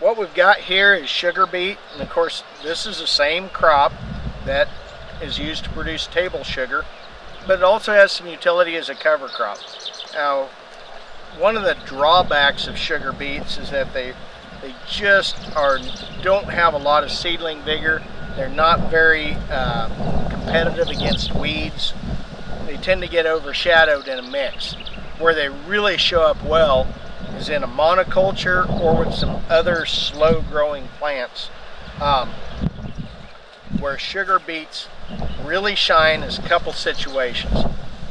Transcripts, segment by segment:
what we've got here is sugar beet, and of course this is the same crop that is used to produce table sugar, but it also has some utility as a cover crop. Now, one of the drawbacks of sugar beets is that they they just are don't have a lot of seedling vigor. They're not very uh, competitive against weeds. They tend to get overshadowed in a mix. Where they really show up well is in a monoculture or with some other slow growing plants. Um, where sugar beets really shine is a couple situations.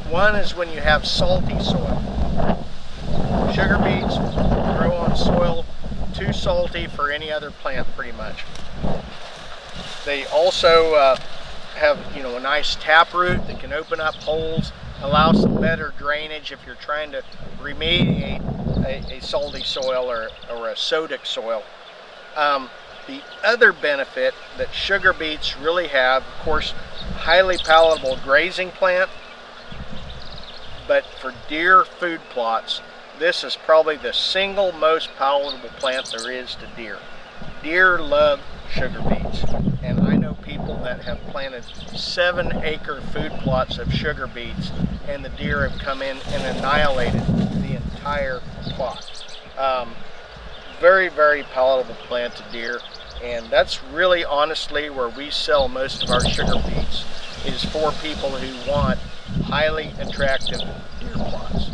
One is when you have salty soil. Sugar beets grow on soil too salty for any other plant pretty much. They also uh, have you know a nice taproot that can open up holes, allow some better drainage if you're trying to remediate a, a salty soil or, or a sodic soil. Um, the other benefit that sugar beets really have, of course, highly palatable grazing plant, but for deer food plots, this is probably the single most palatable plant there is to deer. Deer love sugar beets, and I know people that have planted seven acre food plots of sugar beets, and the deer have come in and annihilated the entire plot. Um, very, very palatable plant to deer, and that's really honestly where we sell most of our sugar beets is for people who want highly attractive deer plots.